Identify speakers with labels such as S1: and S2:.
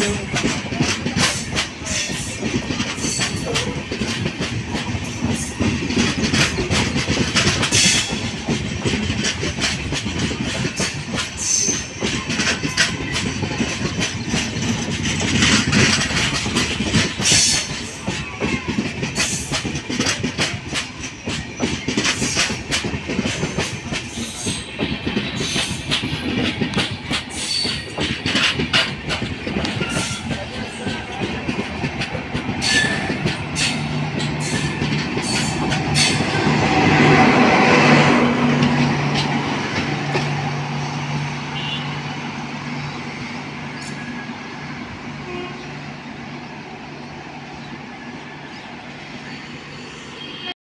S1: you.